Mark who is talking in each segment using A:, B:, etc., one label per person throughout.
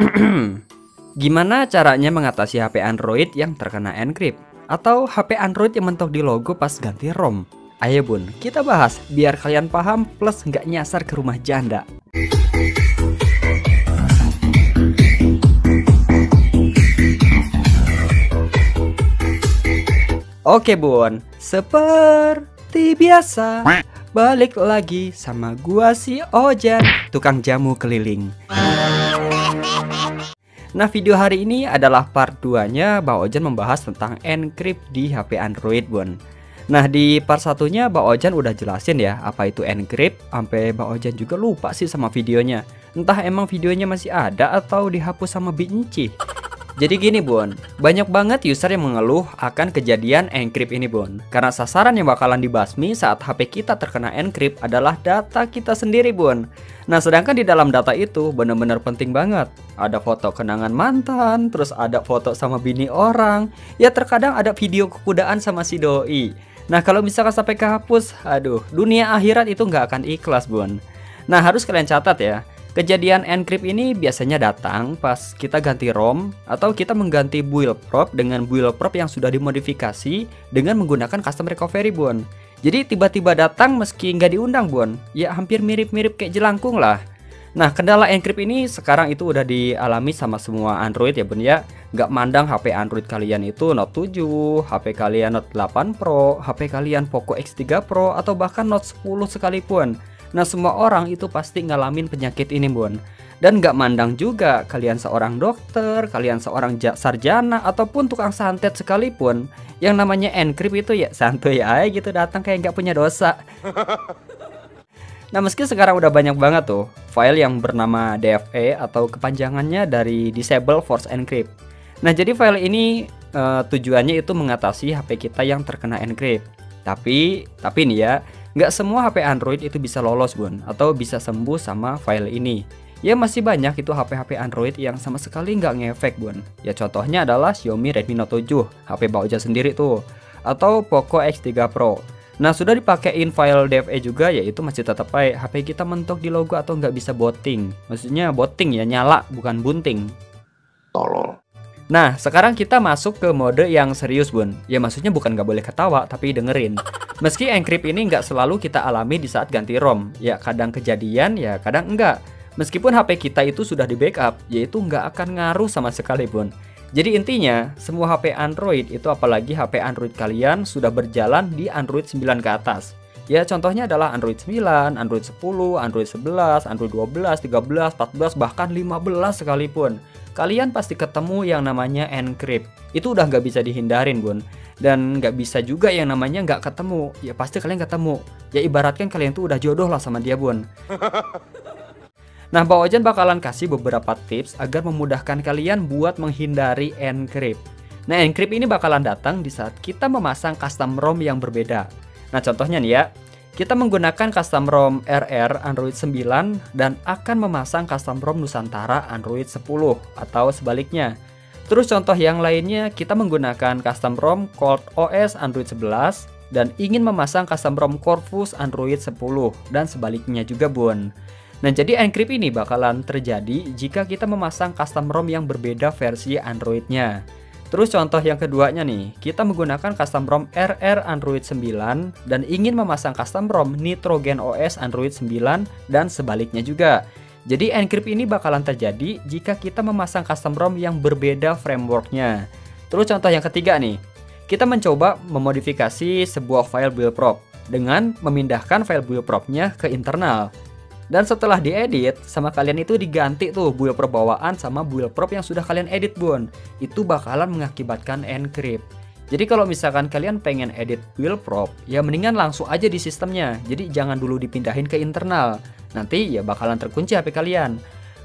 A: Gimana caranya mengatasi HP Android yang terkena encrypt? Atau HP Android yang mentok di logo pas ganti ROM? Ayo bun, kita bahas biar kalian paham plus nggak nyasar ke rumah janda. Oke bun, seperti biasa Balik lagi sama gua si Ojan Tukang jamu keliling Nah video hari ini adalah part 2 nya Bang Ojan membahas tentang encrypt di HP Android Bun. Nah di part satunya Bang Ojan udah jelasin ya apa itu encrypt. Sampai Bang Ojan juga lupa sih sama videonya. Entah emang videonya masih ada atau dihapus sama Binci jadi gini Bun, banyak banget user yang mengeluh akan kejadian encrypt ini Bun. Karena sasaran yang bakalan dibasmi saat HP kita terkena encrypt adalah data kita sendiri Bun. Nah sedangkan di dalam data itu bener-bener penting banget. Ada foto kenangan mantan, terus ada foto sama bini orang. Ya terkadang ada video kekudaan sama si doi. Nah kalau misalkan sampai kehapus, aduh dunia akhirat itu nggak akan ikhlas Bun. Nah harus kalian catat ya Kejadian encrypt ini biasanya datang pas kita ganti ROM atau kita mengganti build prop dengan build prop yang sudah dimodifikasi dengan menggunakan custom recovery bun. Jadi tiba-tiba datang meski nggak diundang bun, ya hampir mirip-mirip kayak jelangkung lah. Nah kendala encrypt ini sekarang itu udah dialami sama semua Android ya bun ya Nggak mandang HP Android kalian itu Note 7, HP kalian Note 8 Pro, HP kalian Poco X3 Pro atau bahkan Note 10 sekalipun Nah semua orang itu pasti ngalamin penyakit ini bun. Dan gak mandang juga kalian seorang dokter, kalian seorang sarjana ataupun tukang santet sekalipun. Yang namanya encrypt itu ya santuy aja gitu datang kayak gak punya dosa. Nah meski sekarang udah banyak banget tuh file yang bernama DFE atau kepanjangannya dari Disable Force Encrypt Nah jadi file ini uh, tujuannya itu mengatasi HP kita yang terkena encrypt Tapi, tapi nih ya Nggak semua HP Android itu bisa lolos bun atau bisa sembuh sama file ini. Ya masih banyak itu HP-HP Android yang sama sekali nggak ngefek bun. Ya contohnya adalah Xiaomi Redmi Note 7, HP Baoja sendiri tuh. Atau Poco X3 Pro. Nah sudah dipakein file DFE juga yaitu masih tetap baik HP kita mentok di logo atau nggak bisa booting. Maksudnya booting ya nyala bukan bunting. Tolol. Nah, sekarang kita masuk ke mode yang serius, Bun. Ya maksudnya bukan nggak boleh ketawa, tapi dengerin. Meski encrypt ini nggak selalu kita alami di saat ganti ROM. Ya kadang kejadian, ya kadang enggak. Meskipun HP kita itu sudah di backup, yaitu nggak akan ngaruh sama sekali, Bun. Jadi intinya, semua HP Android itu apalagi HP Android kalian sudah berjalan di Android 9 ke atas. Ya contohnya adalah Android 9, Android 10, Android 11, Android 12, 13, 14, bahkan 15 sekalipun kalian pasti ketemu yang namanya encrypt. Itu udah nggak bisa dihindarin, Bun. Dan nggak bisa juga yang namanya nggak ketemu. Ya pasti kalian ketemu. Ya ibaratkan kalian tuh udah jodoh lah sama dia, Bun. Nah, Pak Ojan bakalan kasih beberapa tips agar memudahkan kalian buat menghindari encrypt. Nah, encrypt ini bakalan datang di saat kita memasang custom ROM yang berbeda. Nah, contohnya nih ya, kita menggunakan custom ROM RR Android 9 dan akan memasang custom ROM Nusantara Android 10 atau sebaliknya. Terus contoh yang lainnya kita menggunakan custom ROM Cold OS Android 11 dan ingin memasang custom ROM Corvus Android 10 dan sebaliknya juga bun. Nah jadi encrypt ini bakalan terjadi jika kita memasang custom ROM yang berbeda versi Androidnya. Terus contoh yang keduanya nih, kita menggunakan custom ROM RR Android 9 dan ingin memasang custom ROM Nitrogen OS Android 9 dan sebaliknya juga. Jadi encrypt ini bakalan terjadi jika kita memasang custom ROM yang berbeda frameworknya. Terus contoh yang ketiga nih, kita mencoba memodifikasi sebuah file build prop dengan memindahkan file build propnya ke internal. Dan setelah diedit, sama kalian itu diganti tuh build prop bawaan sama build prop yang sudah kalian edit bun. Itu bakalan mengakibatkan encrypt. Jadi kalau misalkan kalian pengen edit build prop, ya mendingan langsung aja di sistemnya. Jadi jangan dulu dipindahin ke internal. Nanti ya bakalan terkunci HP kalian.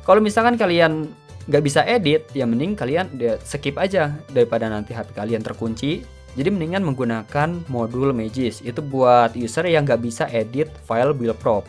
A: Kalau misalkan kalian nggak bisa edit, ya mending kalian skip aja daripada nanti HP kalian terkunci. Jadi mendingan menggunakan modul Magis. Itu buat user yang nggak bisa edit file build prop.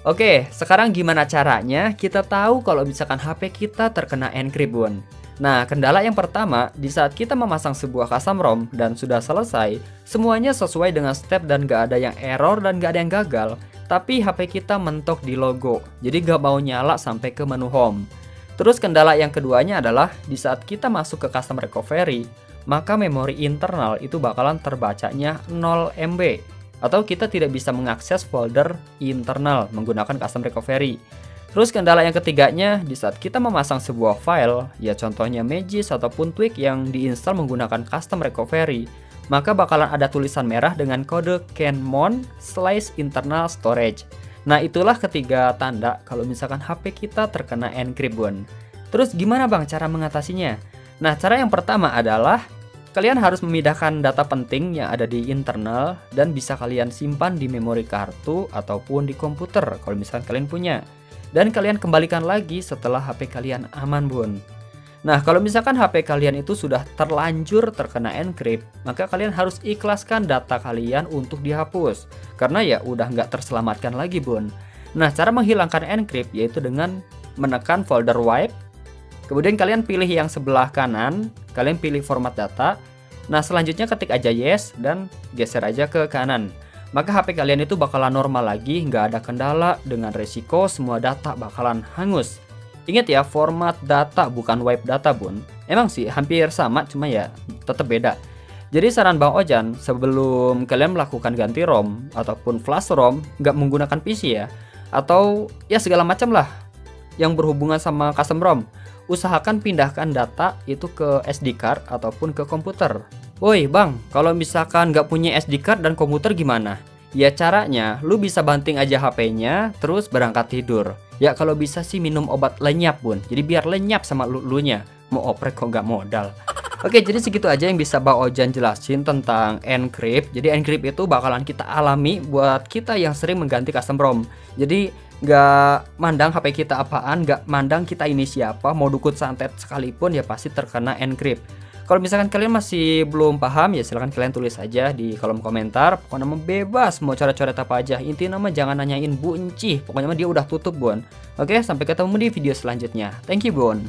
A: Oke, sekarang gimana caranya kita tahu kalau misalkan HP kita terkena encrypt, Bun? Nah, kendala yang pertama, di saat kita memasang sebuah custom ROM dan sudah selesai, semuanya sesuai dengan step dan gak ada yang error dan gak ada yang gagal, tapi HP kita mentok di logo, jadi gak mau nyala sampai ke menu home. Terus kendala yang keduanya adalah di saat kita masuk ke custom recovery, maka memori internal itu bakalan terbacanya 0 MB atau kita tidak bisa mengakses folder internal menggunakan custom recovery. Terus kendala yang ketiganya, di saat kita memasang sebuah file, ya contohnya Magis ataupun Tweak yang diinstal menggunakan custom recovery, maka bakalan ada tulisan merah dengan kode canmon slash internal storage. Nah itulah ketiga tanda kalau misalkan HP kita terkena encrypt bun. Terus gimana bang cara mengatasinya? Nah cara yang pertama adalah Kalian harus memindahkan data penting yang ada di internal dan bisa kalian simpan di memori kartu ataupun di komputer kalau misalkan kalian punya. Dan kalian kembalikan lagi setelah HP kalian aman bun. Nah kalau misalkan HP kalian itu sudah terlanjur terkena encrypt, maka kalian harus ikhlaskan data kalian untuk dihapus. Karena ya udah nggak terselamatkan lagi bun. Nah cara menghilangkan encrypt yaitu dengan menekan folder wipe Kemudian kalian pilih yang sebelah kanan, kalian pilih format data. Nah, selanjutnya ketik aja yes dan geser aja ke kanan. Maka HP kalian itu bakalan normal lagi, nggak ada kendala dengan resiko semua data bakalan hangus. Ingat ya, format data bukan wipe data bun. Emang sih hampir sama, cuma ya tetap beda. Jadi saran Bang Ojan, sebelum kalian melakukan ganti ROM ataupun flash ROM, nggak menggunakan PC ya, atau ya segala macam lah yang berhubungan sama custom ROM usahakan pindahkan data itu ke SD card ataupun ke komputer. Woi bang, kalau misalkan nggak punya SD card dan komputer gimana? Ya caranya, lu bisa banting aja HP-nya, terus berangkat tidur. Ya kalau bisa sih minum obat lenyap bun, jadi biar lenyap sama lu nya. Mau oprek kok nggak modal. Oke, jadi segitu aja yang bisa Bang Ojan jelasin tentang encrypt. Jadi encrypt itu bakalan kita alami buat kita yang sering mengganti custom ROM. Jadi nggak mandang HP kita apaan, nggak mandang kita ini siapa, mau dukut santet sekalipun ya pasti terkena encrypt. Kalau misalkan kalian masih belum paham ya silahkan kalian tulis aja di kolom komentar. Pokoknya nama bebas mau coret-coret apa aja. Intinya mah jangan nanyain bunci. Pokoknya dia udah tutup, Bon. Oke, sampai ketemu di video selanjutnya. Thank you, Bon.